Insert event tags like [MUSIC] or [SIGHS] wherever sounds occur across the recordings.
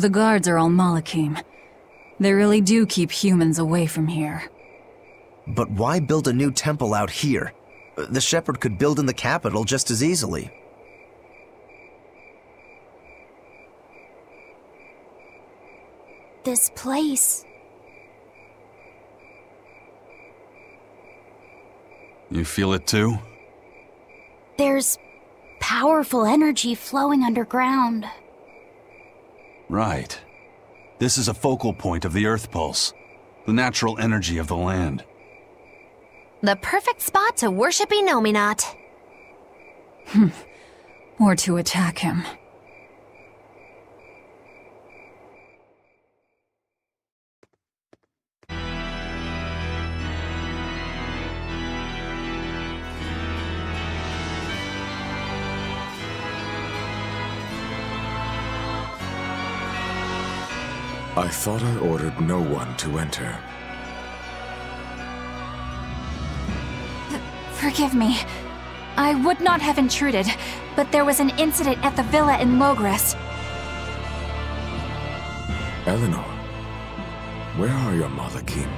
The guards are all Malakim. They really do keep humans away from here. But why build a new temple out here? The Shepherd could build in the capital just as easily. This place. You feel it too? There's powerful energy flowing underground. Right. This is a focal point of the Earth Pulse, the natural energy of the land. The perfect spot to worship Innominat. Hmm. Or to attack him. I thought I ordered no one to enter. Forgive me. I would not have intruded, but there was an incident at the villa in Loegres. Eleanor, where are your Malakim?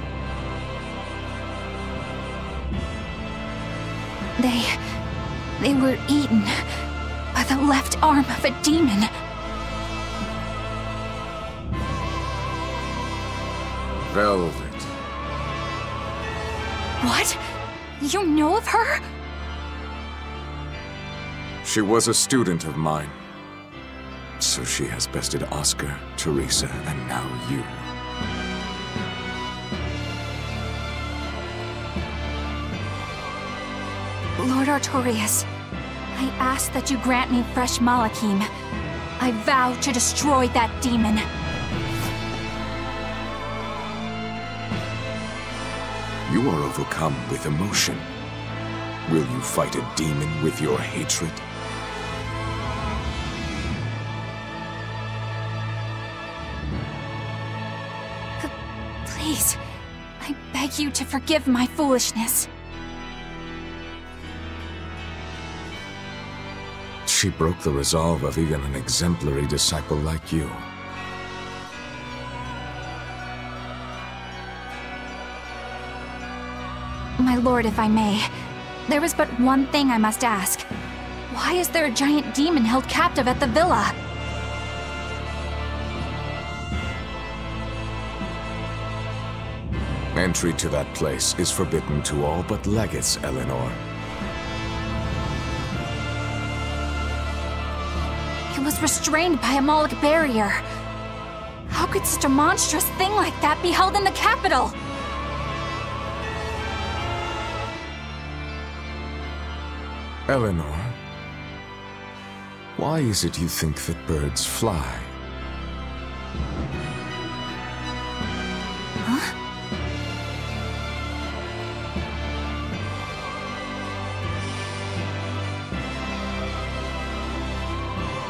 They. they were eaten by the left arm of a demon. Velvet. What? You know of her? She was a student of mine. So she has bested Oscar, Teresa, and now you. Lord Artorius, I ask that you grant me fresh Malakim. I vow to destroy that demon. You are overcome with emotion. Will you fight a demon with your hatred? Please, I beg you to forgive my foolishness. She broke the resolve of even an exemplary disciple like you. My lord, if I may, there is but one thing I must ask. Why is there a giant demon held captive at the villa? Entry to that place is forbidden to all but legates, Eleanor. It was restrained by a malak barrier. How could such a monstrous thing like that be held in the capital? Eleanor, why is it you think that birds fly?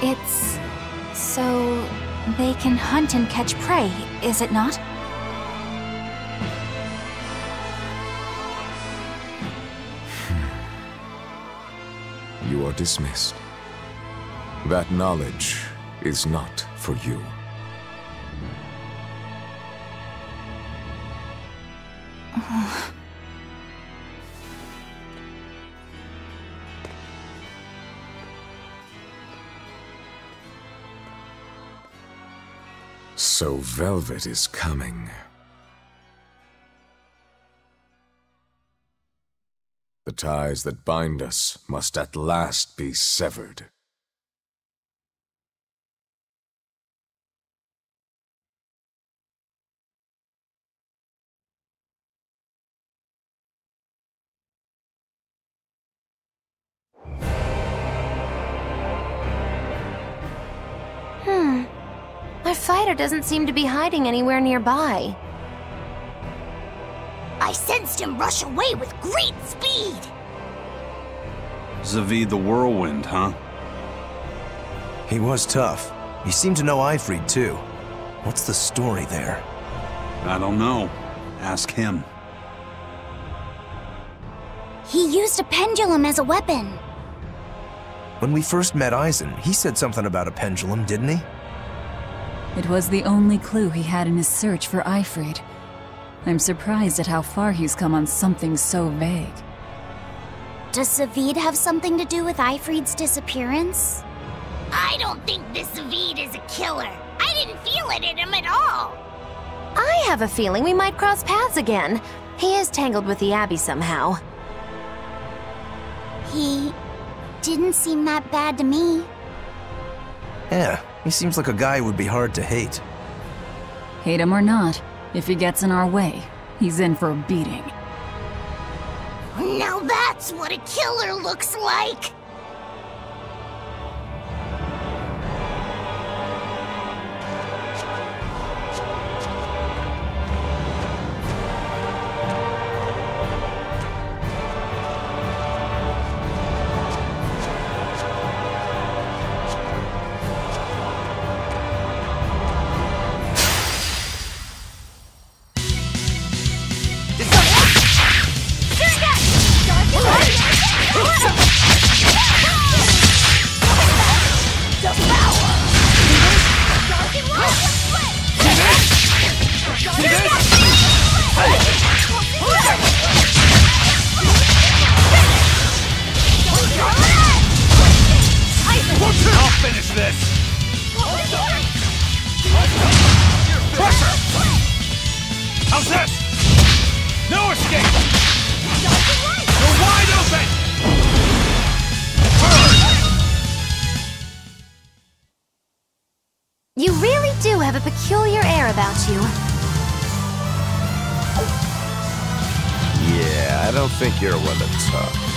It's so they can hunt and catch prey, is it not? Are dismissed. That knowledge is not for you. [SIGHS] So Velvet is coming. The ties that bind us must at last be severed. Hmm. Our fighter doesn't seem to be hiding anywhere nearby. I sensed him rush away with great speed. Zaveid the Whirlwind, huh? He was tough. He seemed to know Aifread, too. What's the story there? I don't know. Ask him. He used a pendulum as a weapon. When we first met Eizen, he said something about a pendulum, didn't he? It was the only clue he had in his search for Aifread. I'm surprised at how far he's come on something so vague. Does Zaveid have something to do with Aifread's disappearance? I don't think this Zaveid is a killer. I didn't feel it in him at all. I have a feeling we might cross paths again. He is tangled with the Abbey somehow. He didn't seem that bad to me. Yeah, he seems like a guy who would be hard to hate. Hate him or not, if he gets in our way, he's in for a beating. Now that's what a killer looks like! About you. Yeah, I don't think you're one to talk.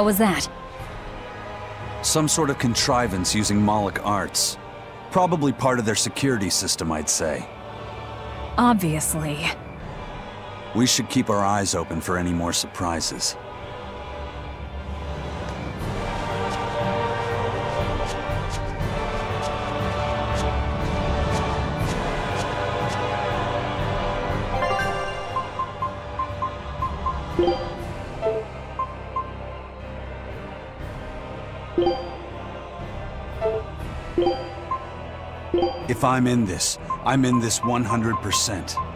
What was that? Some sort of contrivance using malak arts. Probably part of their security system, I'd say. Obviously. We should keep our eyes open for any more surprises. I'm in this, I'm in this 100%.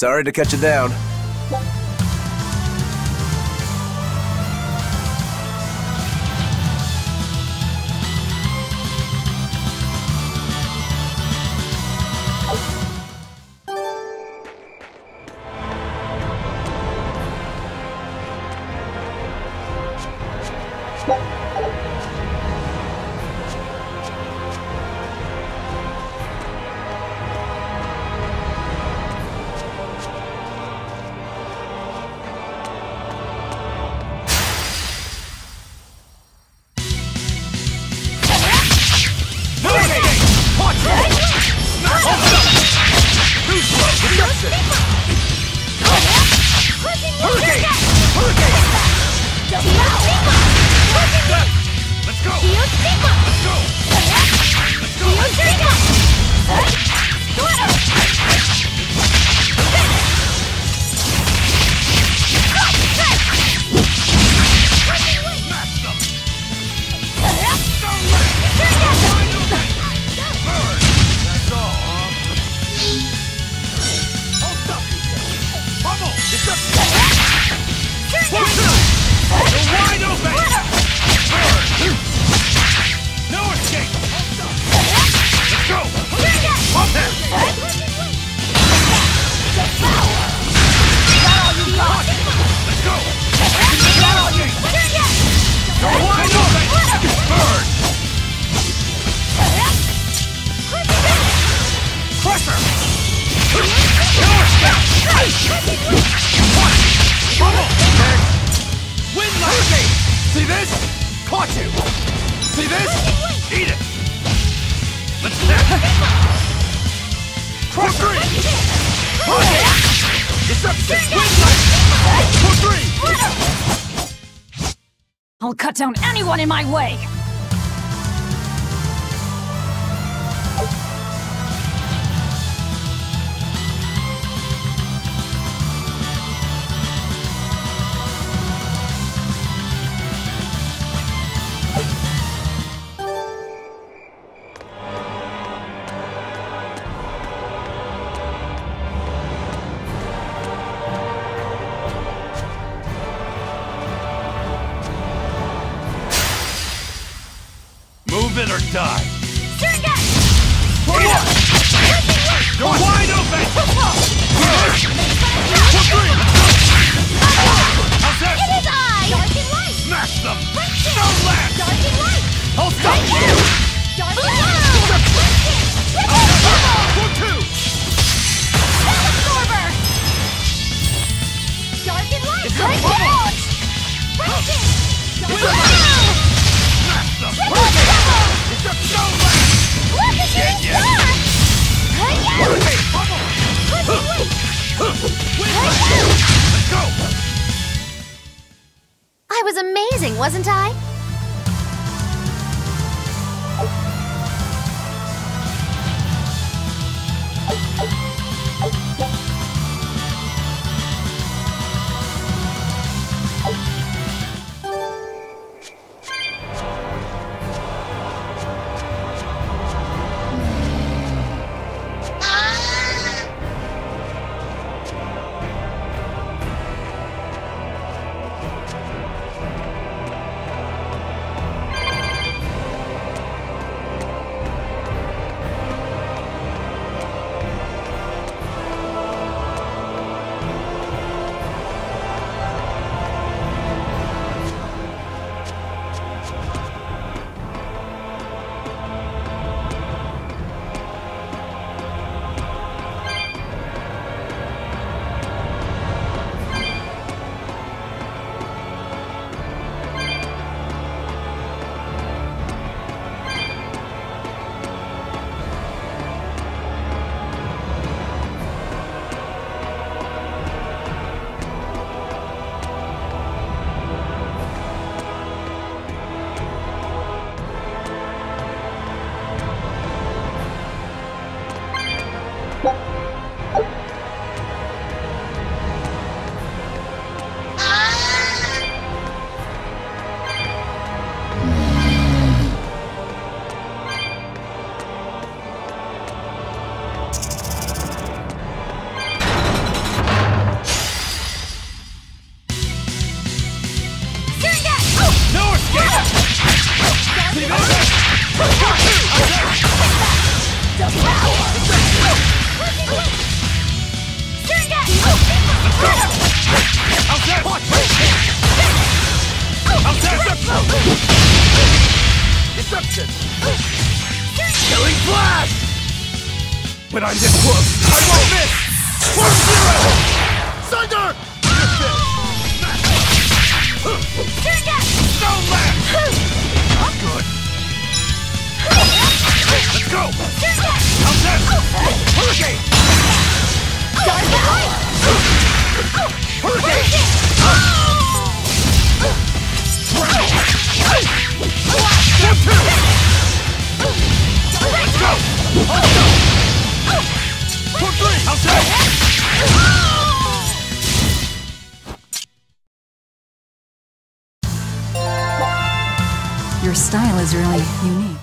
Sorry to cut you down. anyone in my way! die. One, two! Three! Your style is really unique.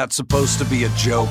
that supposed to be a joke?